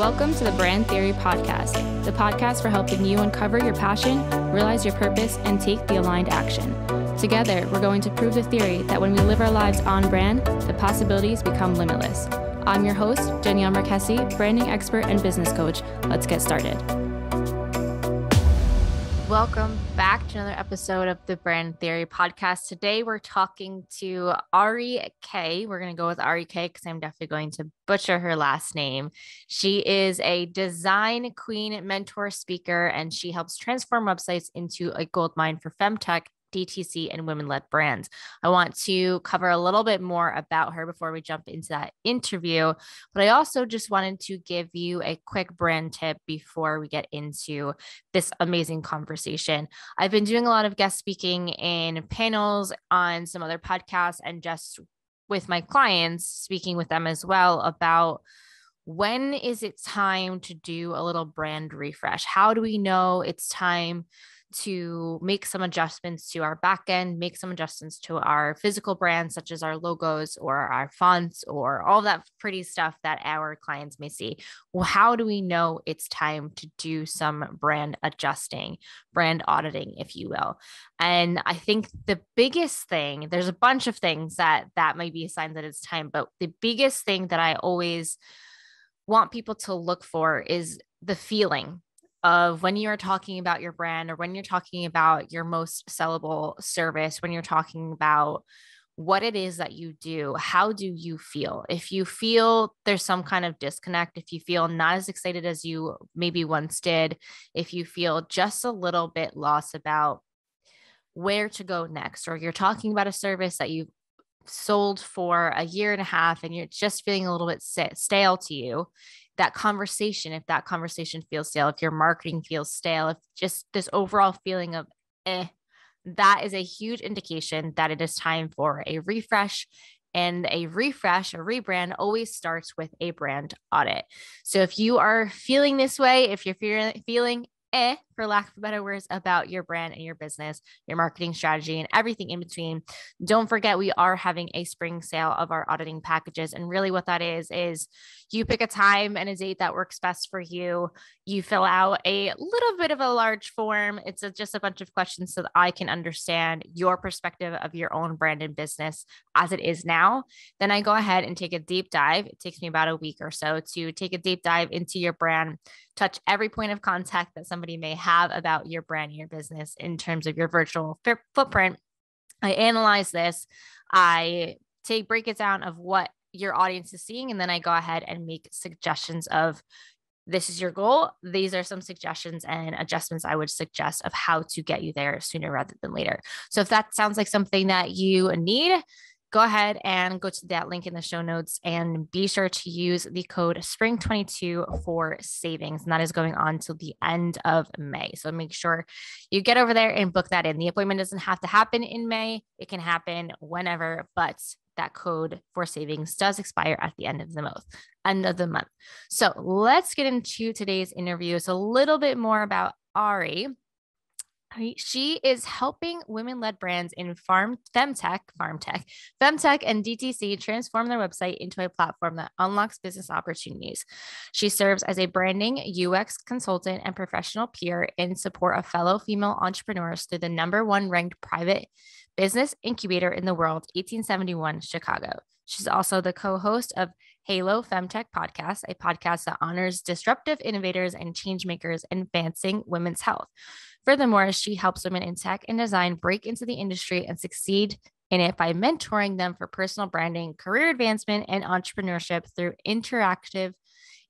Welcome to the Brand Theory Podcast, the podcast for helping you uncover your passion, realize your purpose, and take the aligned action. Together, we're going to prove the theory that when we live our lives on brand, the possibilities become limitless. I'm your host, Danielle Marchese, branding expert and business coach. Let's get started. Welcome back to another episode of the Brand Theory Podcast. Today we're talking to Ari K. We're going to go with Ari K because I'm definitely going to butcher her last name. She is a design queen, mentor, speaker, and she helps transform websites into a gold mine for femtech DTC and women led brands. I want to cover a little bit more about her before we jump into that interview, but I also just wanted to give you a quick brand tip before we get into this amazing conversation. I've been doing a lot of guest speaking in panels on some other podcasts and just with my clients, speaking with them as well about when is it time to do a little brand refresh? How do we know it's time to make some adjustments to our backend, make some adjustments to our physical brands, such as our logos or our fonts or all that pretty stuff that our clients may see. Well, how do we know it's time to do some brand adjusting, brand auditing, if you will? And I think the biggest thing, there's a bunch of things that that might be a sign that it's time, but the biggest thing that I always want people to look for is the feeling of when you're talking about your brand or when you're talking about your most sellable service, when you're talking about what it is that you do, how do you feel? If you feel there's some kind of disconnect, if you feel not as excited as you maybe once did, if you feel just a little bit lost about where to go next, or you're talking about a service that you've sold for a year and a half and you're just feeling a little bit stale to you that conversation, if that conversation feels stale, if your marketing feels stale, if just this overall feeling of eh, that is a huge indication that it is time for a refresh. And a refresh, a rebrand always starts with a brand audit. So if you are feeling this way, if you're feeling eh, for lack of better words, about your brand and your business, your marketing strategy, and everything in between. Don't forget, we are having a spring sale of our auditing packages. And really, what that is, is you pick a time and a date that works best for you. You fill out a little bit of a large form. It's a, just a bunch of questions so that I can understand your perspective of your own brand and business as it is now. Then I go ahead and take a deep dive. It takes me about a week or so to take a deep dive into your brand, touch every point of contact that somebody may have have about your brand, and your business in terms of your virtual f- footprint. I analyze this. I take break it down of what your audience is seeing, and then I go ahead and make suggestions of this is your goal. These are some suggestions and adjustments I would suggest of how to get you there sooner rather than later. So if that sounds like something that you need, go ahead and go to that link in the show notes and be sure to use the code spring22 for savings. And that is going on till the end of May. So make sure you get over there and book that in. The appointment doesn't have to happen in May, it can happen whenever, but that code for savings does expire at the end of the month end of the month so let's get into today's interview it's a little bit more about ari she is helping women-led brands in farm femtech, farm tech, femtech, and DTC transform their website into a platform that unlocks business opportunities. She serves as a branding UX consultant and professional peer in support of fellow female entrepreneurs through the number one ranked private business incubator in the world, 1871 Chicago. She's also the co-host of Halo Femtech Podcast, a podcast that honors disruptive innovators and changemakers advancing women's health. Furthermore, she helps women in tech and design break into the industry and succeed in it by mentoring them for personal branding, career advancement, and entrepreneurship through interactive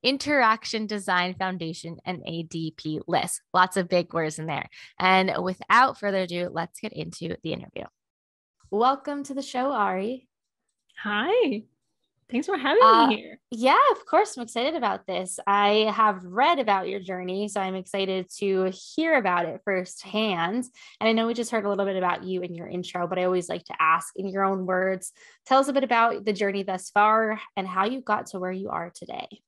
Interaction Design Foundation and ADP list. Lots of big words in there. And without further ado, let's get into the interview. Welcome to the show, Ari. Hi. Thanks for having uh, me here. Yeah, of course. I'm excited about this. I have read about your journey, so I'm excited to hear about it firsthand. And I know we just heard a little bit about you in your intro, but I always like to ask in your own words tell us a bit about the journey thus far and how you got to where you are today.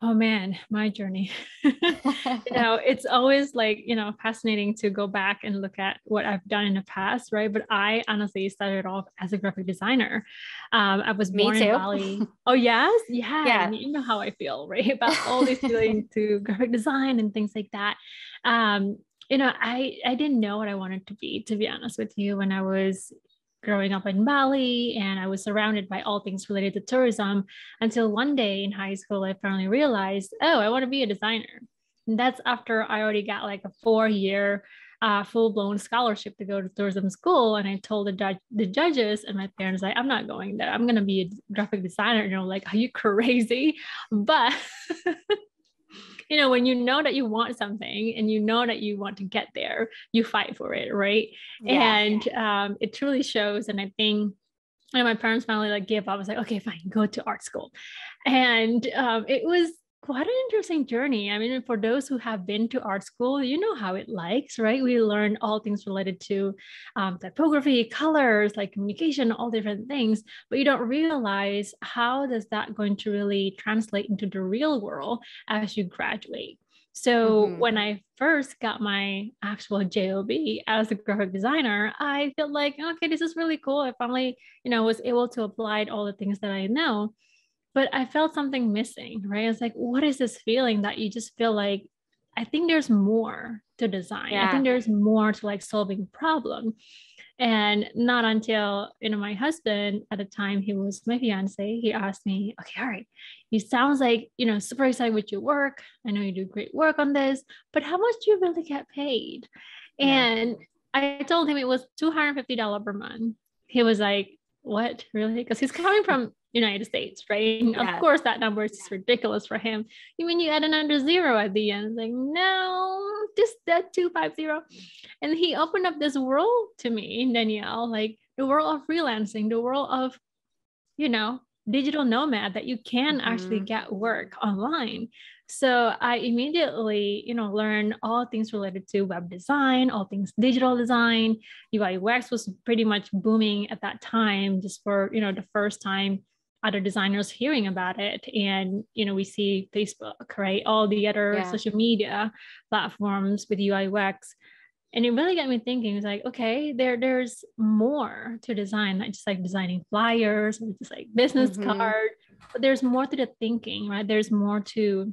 Oh man, my journey. you know, it's always like, you know, fascinating to go back and look at what I've done in the past, right? But I honestly started off as a graphic designer. Um, I was born in Bali. Oh, yes. Yeah. yeah. You know how I feel, right? About all this feeling to graphic design and things like that. Um, you know, I I didn't know what I wanted to be, to be honest with you, when I was growing up in Bali and I was surrounded by all things related to tourism until one day in high school, I finally realized, oh, I want to be a designer. And that's after I already got like a four year uh, full blown scholarship to go to tourism school. And I told the, judge, the judges and my parents, like, I'm not going there. I'm going to be a graphic designer. And they're like, are you crazy? But you know, when you know that you want something and you know that you want to get there, you fight for it, right? Yeah. And um, it truly shows. And I think and my parents finally like gave up. I was like, okay, fine, go to art school. And um, it was quite an interesting journey. I mean, for those who have been to art school, you know how it likes, right? We learn all things related to um, typography, colors, like communication, all different things, but you don't realize how does that going to really translate into the real world as you graduate. So mm-hmm. when I first got my actual job as a graphic designer, I felt like, okay, this is really cool. I finally, you know, was able to apply all the things that I know but I felt something missing, right? It's like, what is this feeling that you just feel like, I think there's more to design. Yeah. I think there's more to like solving problem. And not until, you know, my husband at the time, he was my fiance, he asked me, okay, all right, you sounds like, you know, super excited with your work. I know you do great work on this, but how much do you really get paid? Yeah. And I told him it was $250 per month. He was like, what really? Because he's coming from United States, right? Yeah. Of course, that number is just ridiculous for him. You mean you add another zero at the end? It's like, no, just that 250. And he opened up this world to me, Danielle, like the world of freelancing, the world of, you know, digital nomad that you can mm-hmm. actually get work online. So I immediately, you know, learned all things related to web design, all things digital design. UI UX was pretty much booming at that time, just for you know the first time other designers hearing about it. And you know we see facebook right? All the other yeah. social media platforms with ui ux and it really got me thinking it's like okay there there's more to design not just like designing flyers or just like business mm-hmm. card but there's more to the thinking right? There's more to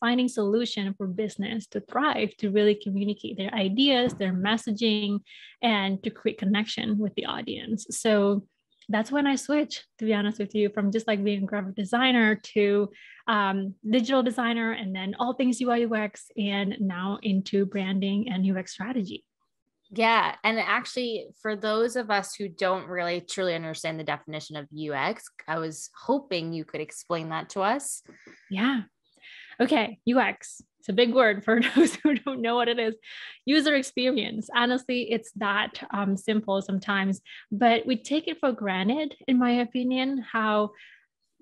finding solution for business to thrive to really communicate their ideas their messaging and to create connection with the audience. So that's when I switched, to be honest with you, from just like being a graphic designer to um, digital designer and then all things UI UX and now into branding and UX strategy. Yeah. And actually, for those of us who don't really truly understand the definition of UX, I was hoping you could explain that to us. Yeah. Okay. UX it's a big word for those who don't know what it is. User experience. Honestly, it's that um, simple sometimes, but we take it for granted, in my opinion, how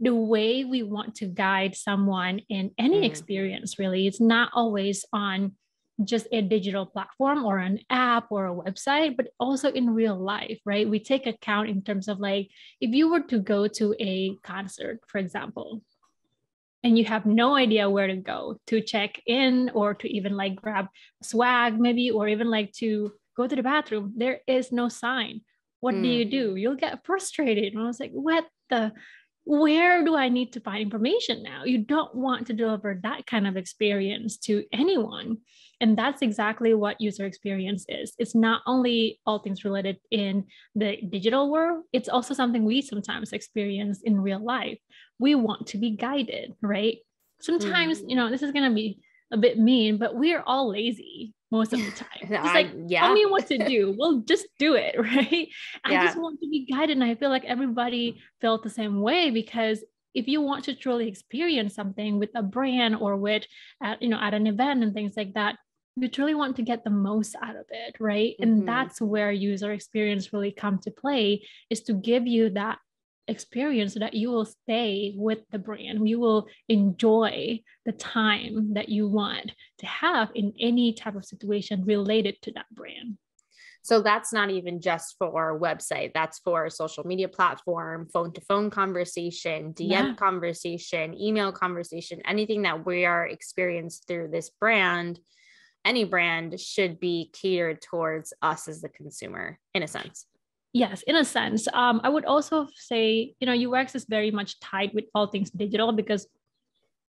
the way we want to guide someone in any mm. experience really it's not always on just a digital platform or an app or a website but also in real life right we take account in terms of like if you were to go to a concert for example and you have no idea where to go to check in or to even like grab swag maybe or even like to go to the bathroom there is no sign. What mm. do you do? You'll get frustrated. And i was like what the where do i need to find information now? You don't want to deliver that kind of experience to anyone and that's exactly what user experience is. It's not only all things related in the digital world, it's also something we sometimes experience in real life. We want to be guided, right? Sometimes, mm. you know, this is going to be a bit mean, but we're all lazy most of the time. Just like, yeah. tell me what to do. we'll just do it, right? I yeah. just want to be guided. And I feel like everybody felt the same way because if you want to truly experience something with a brand or with at you know at an event and things like that you truly want to get the most out of it right? Mm-hmm. and that's where user experience really come to play is to give you that experience so that you will stay with the brand. You will enjoy the time that you want to have in any type of situation related to that brand. So that's not even just for website, that's for social media platform, phone to phone conversation, DM yeah. conversation, email conversation, anything that we are experienced through this brand, any brand should be catered towards us as the consumer in a sense. Yes, in a sense. Um, I would also say, you know, UX is very much tied with all things digital because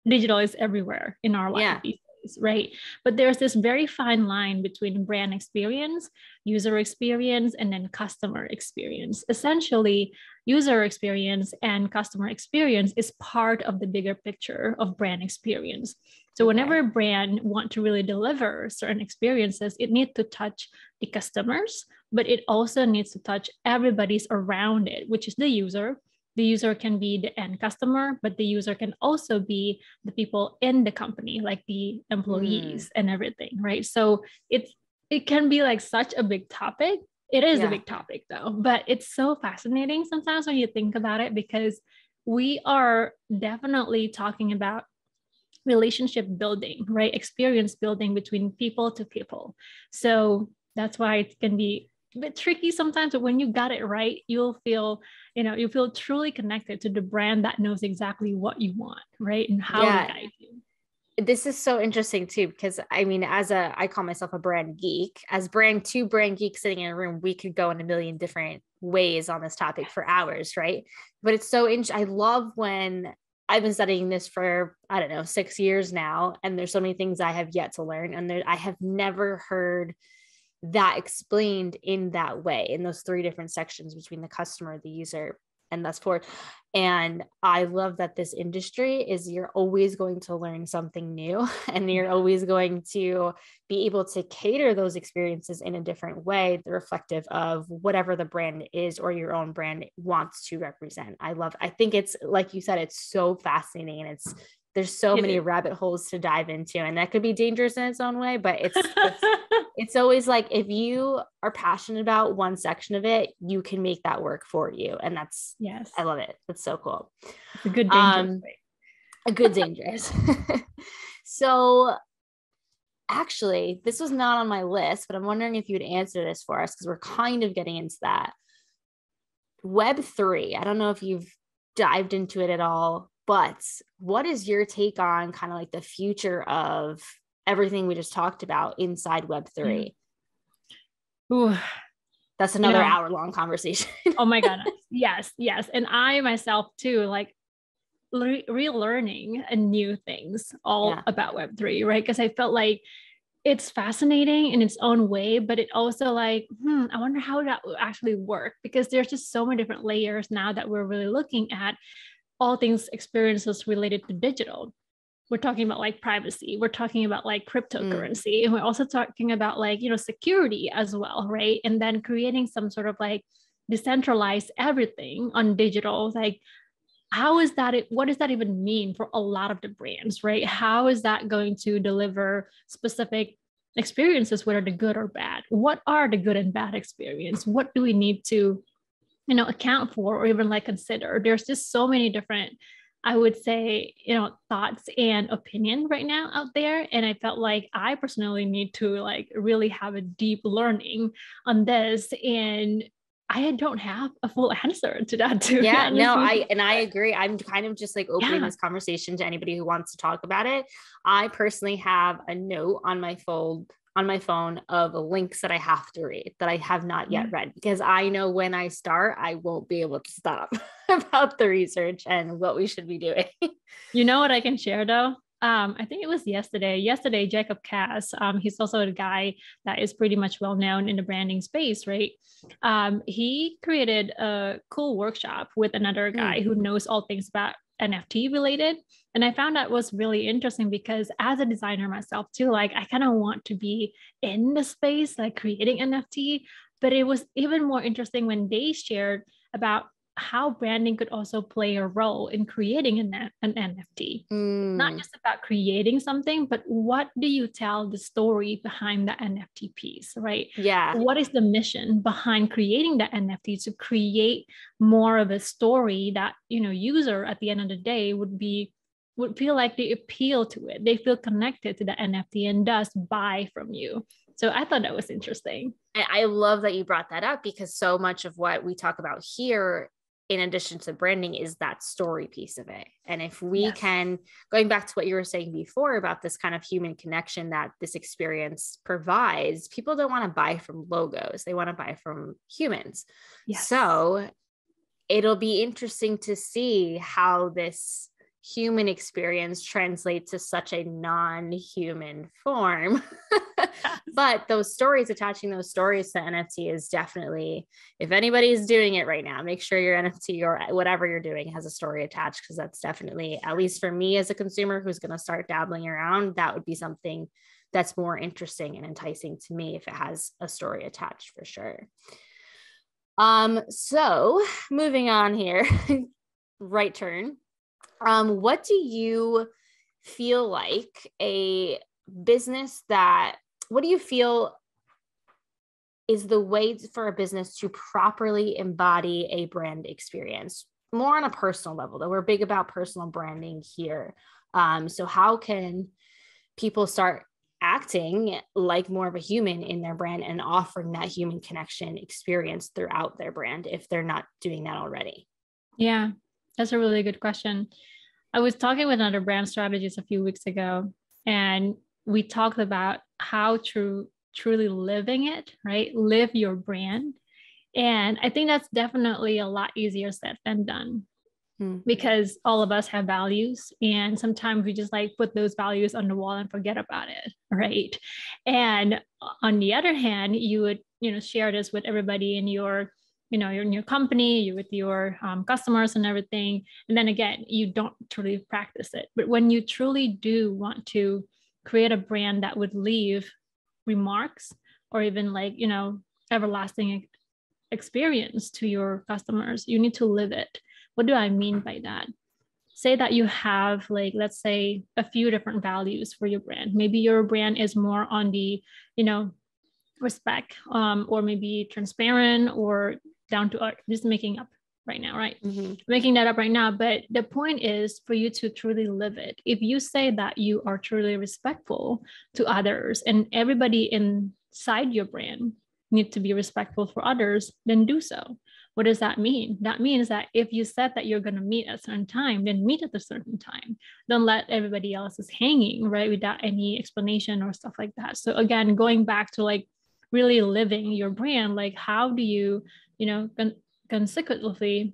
digital is everywhere in our life yeah. these right? But there's this very fine line between brand experience, user experience, and then customer experience. Essentially, user experience and customer experience is part of the bigger picture of brand experience. So whenever a brand want to really deliver certain experiences, it needs to touch the customers, but it also needs to touch everybody's around it, which is the user, the user can be the end customer, but the user can also be the people in the company, like the employees mm. and everything, right? So it's it can be like such a big topic. It is yeah. a big topic though, but it's so fascinating sometimes when you think about it because we are definitely talking about relationship building, right? Experience building between people to people. So that's why it can be a bit tricky sometimes, but when you got it right, you'll feel, you know, you feel truly connected to the brand that knows exactly what you want, right? And how yeah. to guide you this is so interesting too because i mean as a i call myself a brand geek as brand two brand geeks sitting in a room we could go in a million different ways on this topic for hours right but it's so interesting i love when i've been studying this for i don't know six years now and there's so many things i have yet to learn and there i have never heard that explained in that way in those three different sections between the customer, the user, and thus forth. And I love that this industry is you're always going to learn something new and you're mm-hmm. always going to be able to cater those experiences in a different way, reflective of whatever the brand is or your own brand wants to represent. I love, I think it's like you said, it's so fascinating and it's there's so many rabbit holes to dive into and that could be dangerous in its own way but it's it's, it's, always like if you are passionate about one section of it you can make that work for you and that's yes. I love it. That's so cool. It's a good dangerous um, a good dangerous. So actually this was not on my list but i'm wondering if you'd answer this for us because we're kind of getting into that. Web 3 i don't know if you've dived into it at all but what is your take on kind of like the future of everything we just talked about inside Web3? Ooh. That's another you know, hour long conversation. oh my God. Yes, yes. And I myself too, like re- relearning and new things all yeah. about Web3, right? Because I felt like it's fascinating in its own way, but it also like, hmm, I wonder how that will actually work because there's just so many different layers now that we're really looking at all things experiences related to digital. We're talking about like privacy. We're talking about like cryptocurrency. Mm. and we're also talking about like you know security as well right? And then creating some sort of like decentralized everything on digital. Like how is that what does that even mean for a lot of the brands right? How is that going to deliver specific experiences whether they're good or bad? What are the good and bad experience? What do we need to you know account for or even like consider there's just so many different i would say you know thoughts and opinion right now out there and i felt like i personally need to like really have a deep learning on this and I don't have a full answer to that too. Yeah, no, I and I agree. I'm kind of just like opening yeah. this conversation to anybody who wants to talk about it. I personally have a note on my phone on my phone of links that I have to read that I have not yet mm-hmm. read because I know when I start, I won't be able to stop about the research and what we should be doing. you know what I can share though? Um, I think it was yesterday. Yesterday, Jacob Cass, um, he's also a guy that is pretty much well known in the branding space, right? Um, he created a cool workshop with another guy mm. who knows all things about NFT related. And I found that was really interesting because as a designer myself too, like I kind of want to be in the space, like creating NFT. But it was even more interesting when they shared about how branding could also play a role in creating an, an NFT. Mm. Not just about creating something, but what do you tell the story behind the NFT piece, right? Yeah. What is the mission behind creating the NFT to create more of a story that, you know, user at the end of the day would be would feel like they appeal to it. They feel connected to the NFT and thus buy from you. So I thought that was interesting. I love that you brought that up because so much of what we talk about here in addition to branding is that story piece of it and if we yes. can going back to what you were saying before about this kind of human connection that this experience provides people don't want to buy from logos they want to buy from humans yes. so it'll be interesting to see how this human experience translate to such a non-human form. But those stories attaching those stories to nft is definitely if anybody's doing it right now make sure your nft or whatever you're doing has a story attached because that's definitely at least for me as a consumer who's going to start dabbling around that would be something that's more interesting and enticing to me if it has a story attached for sure. Um so moving on here. Right turn um, what do you feel like a business that, what do you feel is the way for a business to properly embody a brand experience? More on a personal level, though we're big about personal branding here. Um, so, how can people start acting like more of a human in their brand and offering that human connection experience throughout their brand if they're not doing that already? Yeah, that's a really good question. I was talking with another brand strategist a few weeks ago, and we talked about how to truly living it, right? Live your brand. And I think that's definitely a lot easier said than done hmm. because all of us have values. And sometimes we just like put those values on the wall and forget about it, right? And on the other hand, you would, you know, share this with everybody in your you know you're in your company you're with your um, customers and everything. And then again you don't truly practice it. But when you truly do want to create a brand that would leave remarks or even like you know everlasting experience to your customers you need to live it. What do i mean by that? Say that you have like let's say a few different values for your brand. Maybe your brand is more on the you know respect um, or maybe transparent or down to art. just making up right now, right? Mm-hmm. Making that up right now. But the point is for you to truly live it. If you say that you are truly respectful to others and everybody inside your brand need to be respectful for others, then do so. What does that mean? That means that if you said that you're going to meet at a certain time, then meet at a certain time. Don't let everybody else is hanging, right? Without any explanation or stuff like that. So again, going back to like really living your brand, like how do you you know, con- consecutively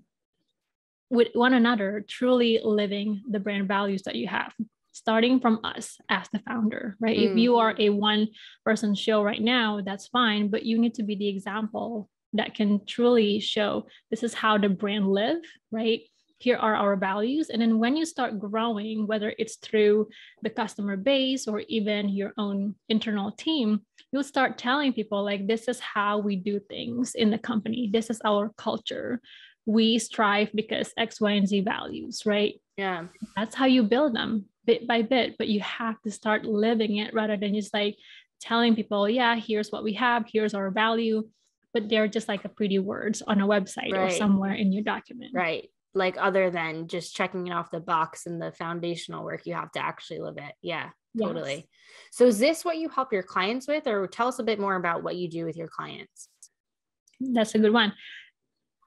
with one another, truly living the brand values that you have, starting from us as the founder, right? Mm. If you are a one person show right now, that's fine, but you need to be the example that can truly show this is how the brand live, right? Here are our values. And then when you start growing, whether it's through the customer base or even your own internal team, you'll start telling people like this is how we do things in the company. This is our culture. We strive because x y and z values right? Yeah. That's how you build them bit by bit but you have to start living it rather than just like telling people yeah here's what we have here's our value but they're just like a pretty words on a website right. or somewhere in your document. Right like other than just checking it off the box and the foundational work you have to actually live it. Yeah totally. So is this what you help your clients with or tell us a bit more about what you do with your clients? That's a good one.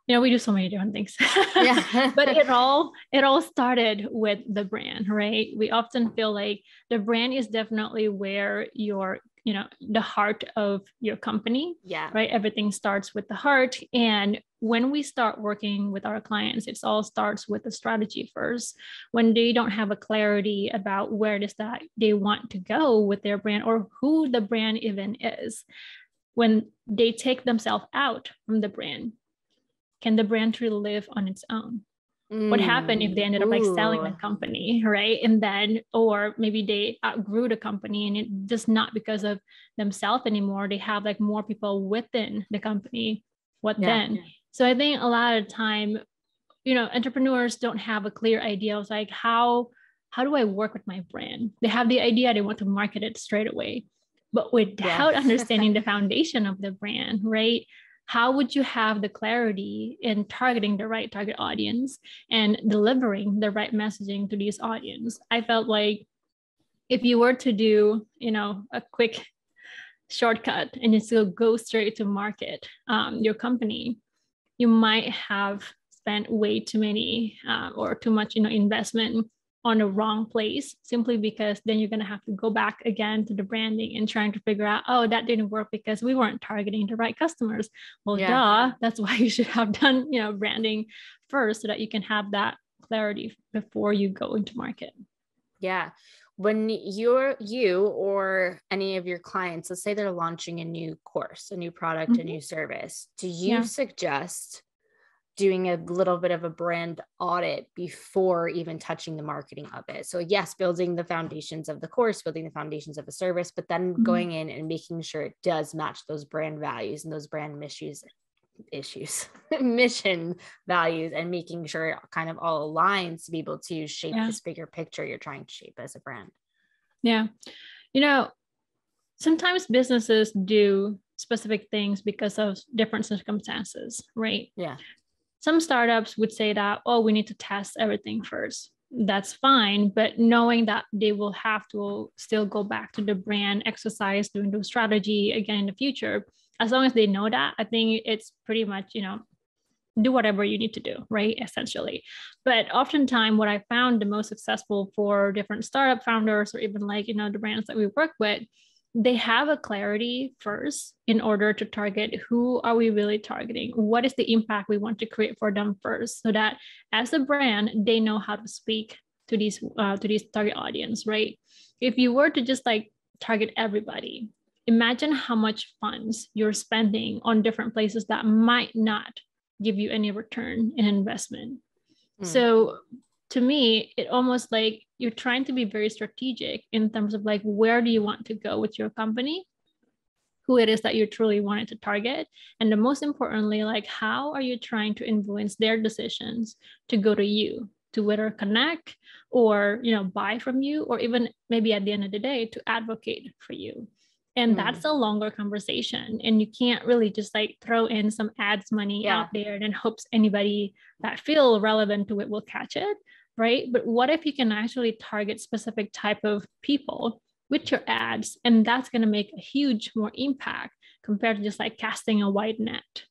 You know we do so many different things. Yeah. But it all it all started with the brand right? We often feel like the brand is definitely where your you know the heart of your company yeah. right? Everything starts with the heart and when we start working with our clients it all starts with the strategy first. When they don't have a clarity about where it is that they want to go with their brand or who the brand even is when they take themselves out from the brand can the brand truly live on its own? What happened if they ended up like selling the mm, company right? And then or maybe they outgrew the company and it just not because of themselves anymore. They have like more people within the company. What yeah, then. So i think a lot of time you know entrepreneurs don't have a clear idea of like how how do i work with my brand? They have the idea they want to market it straight away. But without yeah. understanding the foundation of the brand right? How would you have the clarity in targeting the right target audience and delivering the right messaging to this audience? I felt like if you were to do you know a quick shortcut and just go straight to market um, your company, you might have spent way too many uh, or too much, you know, investment on the wrong place simply because then you're going to have to go back again to the branding and trying to figure out oh that didn't work because we weren't targeting the right customers. Well yeah. duh that's why you should have done you know branding first so that you can have that clarity before you go into market. Yeah when you're you or any of your clients let's say they're launching a new course a new product mm-hmm. a new service do you yeah. suggest doing a little bit of a brand audit before even touching the marketing of it. So, yes, building the foundations of the course, building the foundations of a service, but then mm-hmm. going in and making sure it does match those brand values and those brand issues issues mission values and making sure it kind of all aligns to be able to shape yeah. this bigger picture you're trying to shape as a brand yeah you know sometimes businesses do specific things because of different circumstances right yeah some startups would say that, oh, we need to test everything first. That's fine. But knowing that they will have to still go back to the brand exercise, doing the strategy again in the future, as long as they know that, I think it's pretty much, you know, do whatever you need to do, right? Essentially. But oftentimes, what I found the most successful for different startup founders or even like, you know, the brands that we work with they have a clarity first in order to target who are we really targeting what is the impact we want to create for them first so that as a brand they know how to speak to these uh, to these target audience right if you were to just like target everybody imagine how much funds you're spending on different places that might not give you any return in investment mm. so to me it almost like you're trying to be very strategic in terms of like where do you want to go with your company who it is that you truly wanted to target and the most importantly like how are you trying to influence their decisions to go to you to whether connect or you know buy from you or even maybe at the end of the day to advocate for you and mm. that's a longer conversation and you can't really just like throw in some ads money yeah. out there and hopes anybody that feel relevant to it will catch it right? But what if you can actually target specific type of people with your ads and that's going to make a huge more impact compared to just like casting a wide net.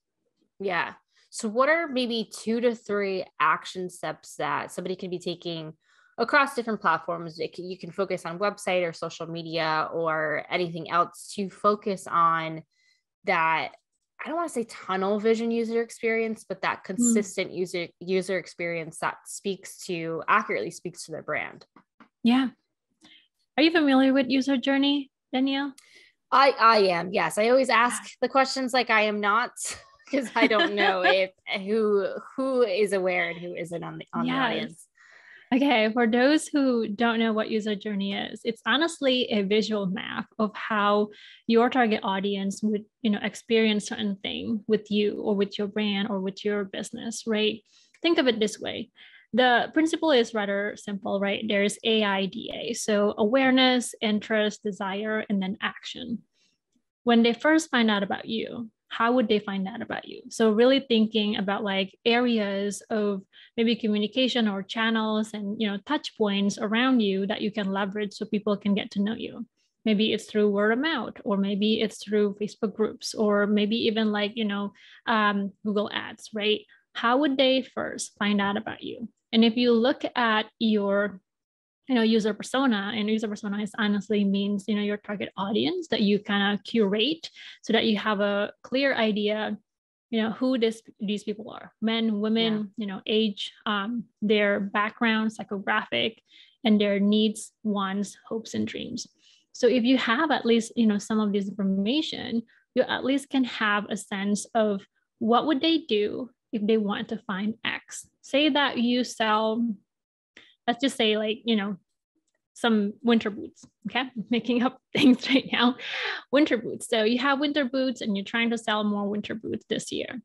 Yeah. So what are maybe two to three action steps that somebody can be taking across different platforms? Can, you can focus on website or social media or anything else to focus on that I don't want to say tunnel vision user experience, but that hmm. consistent mm. user user experience that speaks to accurately speaks to their brand. Yeah. Are you familiar with user journey, Danielle? I I am. Yes. I always ask the questions like I am not because I don't know if who who is aware and who isn't on the on yes. the audience. Okay, for those who don't know what user journey is, it's honestly a visual map of how your target audience would, you know, experience certain thing with you or with your brand or with your business, right? Think of it this way. The principle is rather simple, right? There's AIDA, so awareness, interest, desire, and then action. When they first find out about you, how would they find out about you? So really thinking about like areas of maybe communication or channels and you know touch points around you that you can leverage so people can get to know you. Maybe it's through word of mouth or maybe it's through facebook groups or maybe even like you know um, google ads right? How would they first find out about you? And if you look at your you know user persona and user persona is honestly means you know your target audience that you kind of curate so that you have a clear idea you know who this these people are. Men women yeah. you know age um, their background psychographic and their needs wants hopes and dreams. So if you have at least you know some of this information you at least can have a sense of what would they do if they want to find x. Say that you sell let's just say like you know some winter boots okay? Making up things right now. Winter boots. So you have winter boots and you're trying to sell more winter boots this year.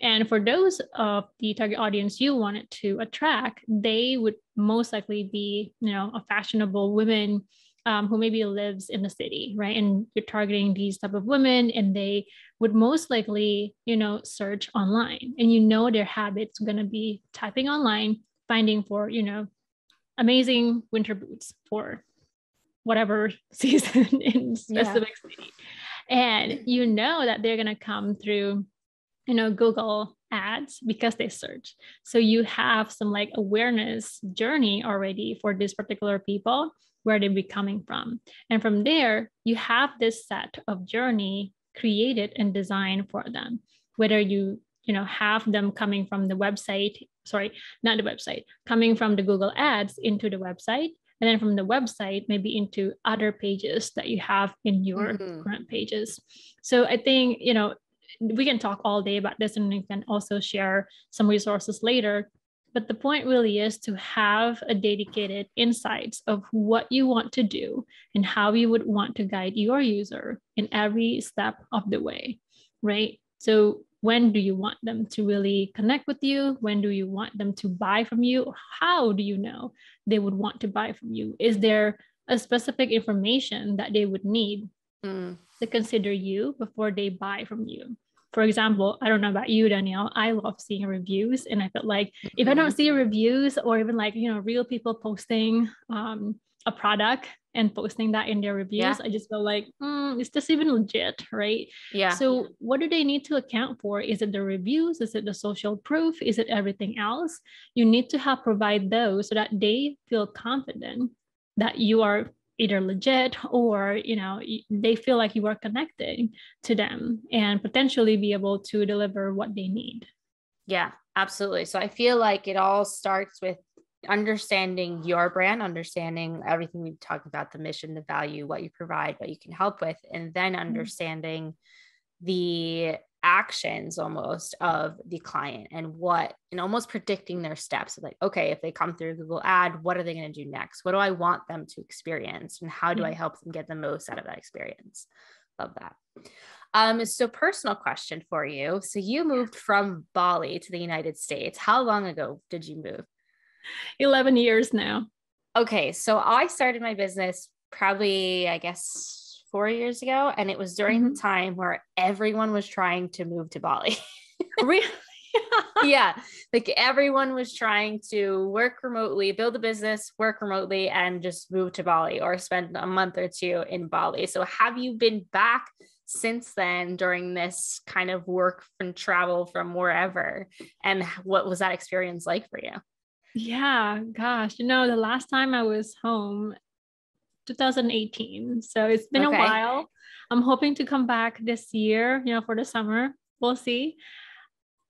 And for those of the target audience you wanted to attract they would most likely be you know a fashionable woman um, who maybe lives in the city right? And you're targeting these type of women and they would most likely you know search online. And you know their habits going to be typing online finding for you know amazing winter boots for whatever season in specific yeah. city. and you know that they're going to come through you know google ads because they search so you have some like awareness journey already for these particular people where they be coming from and from there you have this set of journey created and designed for them whether you you know have them coming from the website sorry not the website coming from the google ads into the website and then from the website maybe into other pages that you have in your mm-hmm. current pages. So i think you know we can talk all day about this and we can also share some resources later. But the point really is to have a dedicated insights of what you want to do and how you would want to guide your user in every step of the way right? So when do you want them to really connect with you when do you want them to buy from you how do you know they would want to buy from you is there a specific information that they would need mm. to consider you before they buy from you for example i don't know about you danielle i love seeing reviews and i felt like mm-hmm. if i don't mm-hmm. see reviews or even like you know real people posting um, a product and posting that in their reviews yeah. i just feel like mm, is this even legit right? Yeah. So what do they need to account for? Is it the reviews? Is it the social proof? Is it everything else? You need to have provide those so that they feel confident that you are either legit or you know they feel like you are connected to them and potentially be able to deliver what they need. Yeah absolutely. So i feel like it all starts with understanding your brand, understanding everything we've talked about the mission, the value, what you provide, what you can help with, and then mm-hmm. understanding mm-hmm. the actions almost of the client and what and almost predicting their steps like okay if they come through google ad what are they going to do next what do i want them to experience and how do mm-hmm. i help them get the most out of that experience love that um so personal question for you so you moved from bali to the united states how long ago did you move 11 years now. Okay. So I started my business probably, I guess, four years ago. And it was during mm-hmm. the time where everyone was trying to move to Bali. really? yeah. Like everyone was trying to work remotely, build a business, work remotely, and just move to Bali or spend a month or two in Bali. So have you been back since then during this kind of work and travel from wherever? And what was that experience like for you? Yeah, gosh, you know, the last time I was home, 2018. So it's been okay. a while. I'm hoping to come back this year, you know, for the summer. We'll see.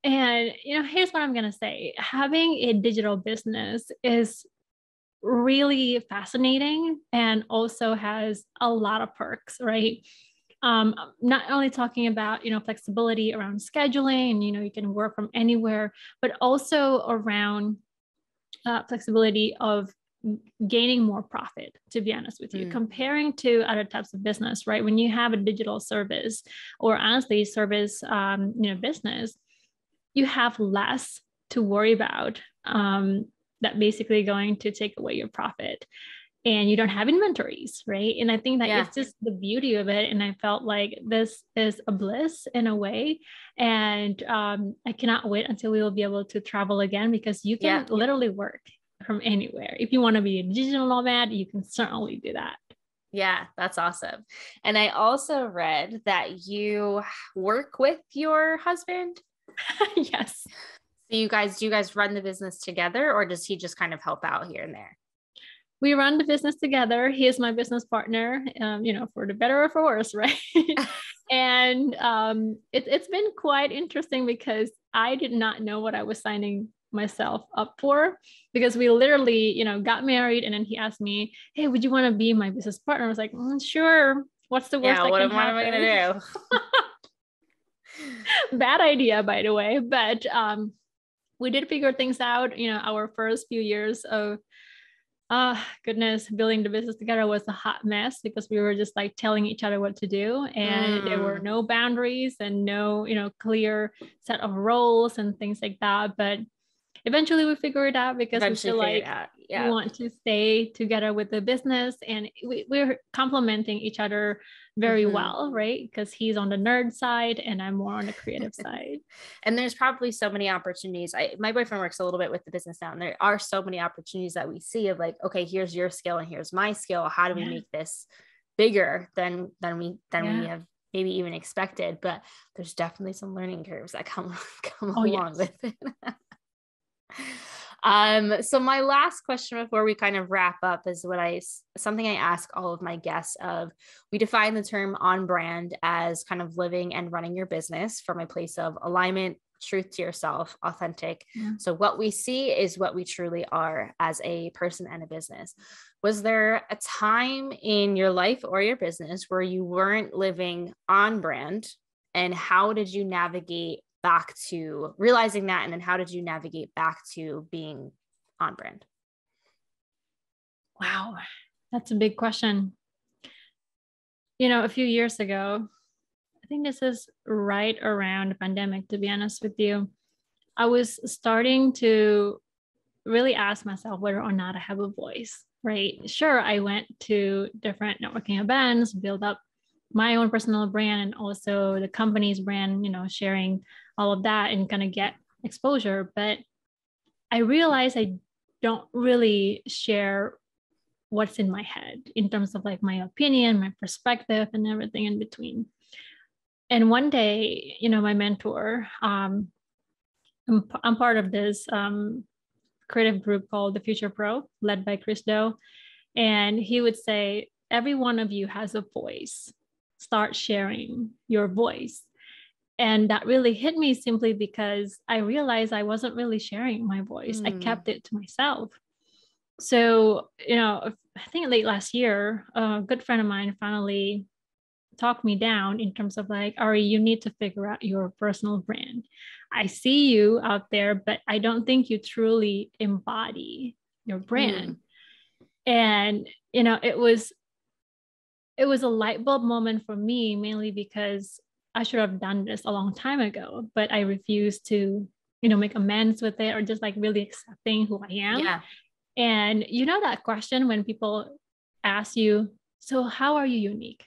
And, you know, here's what I'm going to say having a digital business is really fascinating and also has a lot of perks, right? Um, not only talking about you know flexibility around scheduling you know you can work from anywhere but also around uh, flexibility of gaining more profit to be honest with you. Mm. comparing to other types of business right? When you have a digital service or honestly service um, you know business you have less to worry about um, that basically going to take away your profit and you don't have inventories right and i think that yeah. it's just the beauty of it and i felt like this is a bliss in a way and um, i cannot wait until we will be able to travel again because you can yeah. literally work from anywhere if you want to be a digital nomad you can certainly do that yeah, that's awesome. And I also read that you work with your husband. yes. So you guys, do you guys run the business together or does he just kind of help out here and there? We run the business together. He is my business partner, um, you know, for the better or for worse, right? and um, it, it's been quite interesting because I did not know what I was signing myself up for because we literally, you know, got married and then he asked me, "Hey, would you want to be my business partner?" I was like, mm, "Sure." What's the worst? Yeah, what, am, what am I gonna do? Bad idea, by the way, but um, we did figure things out. You know, our first few years of oh goodness building the business together was a hot mess because we were just like telling each other what to do and mm. there were mm. no boundaries and no you know clear set of roles and things like that but eventually we figure it out because eventually we feel like yeah. we want to stay together with the business and we, we're complementing each other very mm-hmm. well, right? Because he's on the nerd side and I'm more on the creative side. And there's probably so many opportunities. I, my boyfriend works a little bit with the business now, and there are so many opportunities that we see of like, okay, here's your skill and here's my skill. How do we yeah. make this bigger than than we than yeah. we have maybe even expected, but there's definitely some learning curves that come come Oh, along yes. with it. um, so my last question before we kind of wrap up is what I something I ask all of my guests of. We define the term on brand as kind of living and running your business from a place of alignment, truth to yourself, authentic. Yeah. So what we see is what we truly are as a person and a business. Was there a time in your life or your business where you weren't living on brand? And how did you navigate back to realizing that? And then how did you navigate back to being on brand? Wow, that's a big question. You know, a few years ago, I think this is right around pandemic, to be honest with you. I was starting to really ask myself whether or not I have a voice, right? Sure, I went to different networking events, build up my own personal brand and also the company's brand, you know, sharing all of that and kind of get exposure. But I realize I don't really share what's in my head in terms of like my opinion, my perspective, and everything in between. And one day, you know, my mentor, um, I'm, I'm part of this um, creative group called the Futur Pro, led by Chris Do. And he would say, every one of you has a voice. Start sharing your voice. And that really hit me simply because I realized I wasn't really sharing my voice. I Mm. kept it to myself. So, you know, I think late last year, a good friend of mine finally talked me down in terms of like, Ari, you need to figure out your personal brand. I see you out there, but I don't think you truly embody your brand. And, you know, it was it was a light bulb moment for me, mainly because I should have done this a long time ago, but I refused to, you know, make amends with it or just like really accepting who I am. Yeah. And you know that question when people ask you, so how are you unique?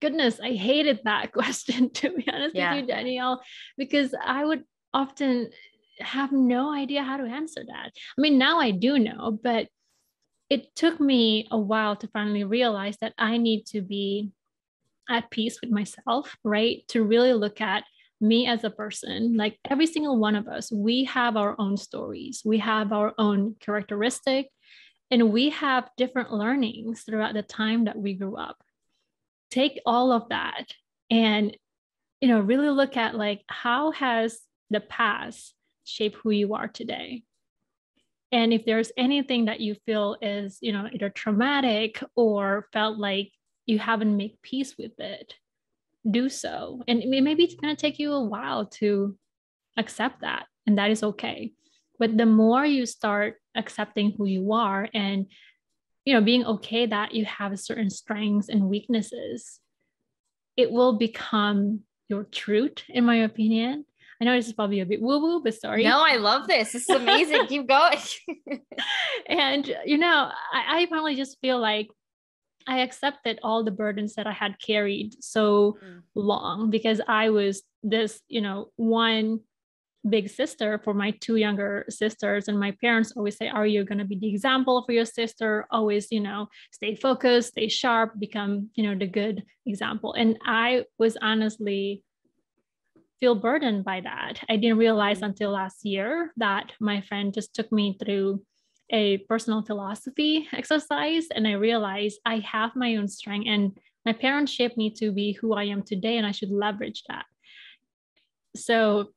Goodness, I hated that question to be honest Yeah. with you, Danielle, because I would often have no idea how to answer that. I mean, now I do know, but it took me a while to finally realize that I need to be at peace with myself, right? To really look at me as a person, like every single one of us, we have our own stories, we have our own characteristic, and we have different learnings throughout the time that we grew up. Take all of that and you know really look at like how has the past shaped who you are today and if there's anything that you feel is you know either traumatic or felt like you haven't made peace with it do so and maybe it's going to take you a while to accept that and that is okay but the more you start accepting who you are and you know being okay that you have certain strengths and weaknesses it will become your truth in my opinion i know this is probably a bit woo woo but sorry No, I love this. This is amazing. Keep going. and you know I, I finally just feel like i accepted all the burdens that i had carried so Mm. long because i was this you know one big sister for my two younger sisters and my parents always say are you going to be the example for your sister always you know stay focused stay sharp become you know the good example and i was honestly feel burdened by that i didn't realize Mhm. until last year that my friend just took me through a personal philosophy exercise and i realized i have my own strength and my parents shaped me to be who i am today and i should leverage that so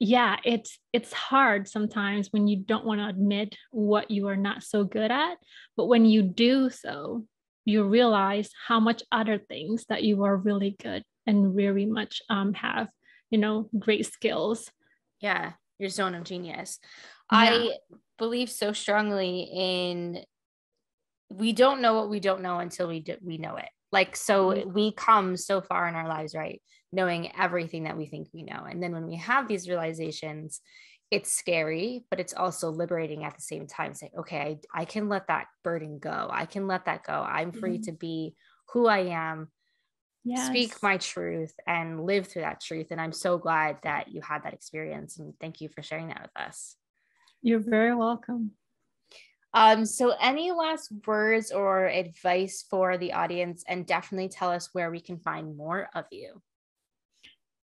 yeah it's it's hard sometimes when you don't want to admit what you are not so good at but when you do so you realize how much other things that you are really good and very much um, have you know great skills yeah, your zone of genius. Yeah. I believe so strongly in we don't know what we don't know until we do, we know it. Like so Mhm. we come so far in our lives, right? Knowing everything that we think we know. And then when we have these realizations, it's scary, but it's also liberating at the same time. Say, okay, I, I can let that burden go. I can let that go. I'm free Mhm. to be who I am, yes. speak my truth and live through that truth. And I'm so glad that you had that experience. And thank you for sharing that with us. You're very welcome Um, so, any last words or advice for the audience, and definitely tell us where we can find more of you.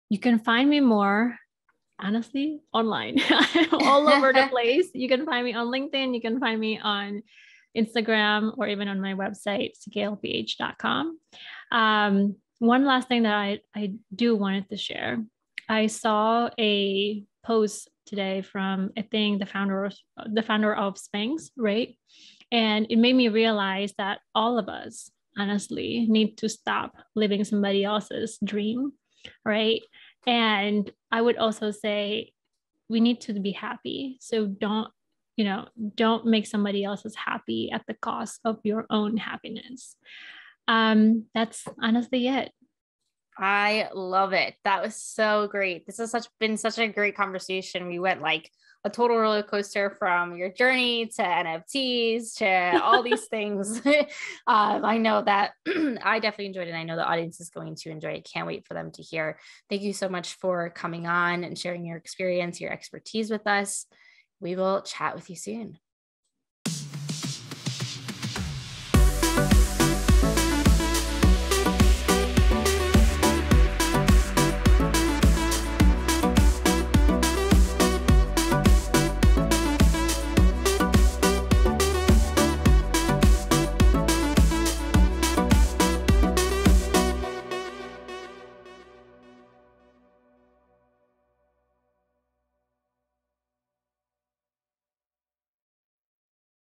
You can find me more, honestly, online, all over the place. You can find me on LinkedIn. You can find me on Instagram or even on my website, chykalophia.com. Um, one last thing that I, I do wanted to share. I saw a post today from I think the founder of the founder of Spanx, right? And it made me realize that all of us honestly need to stop living somebody else's dream, right? And I would also say we need to be happy. So don't, you know, don't make somebody else's happy at the cost of your own happiness. Um, that's honestly it. I love it. That was so great. This has such been such a great conversation. We went like a total roller coaster from your journey to NFTs to all these things. um, I know that I definitely enjoyed it. And I know the audience is going to enjoy it. Can't wait for them to hear. Thank you so much for coming on and sharing your experience, your expertise with us. We will chat with you soon.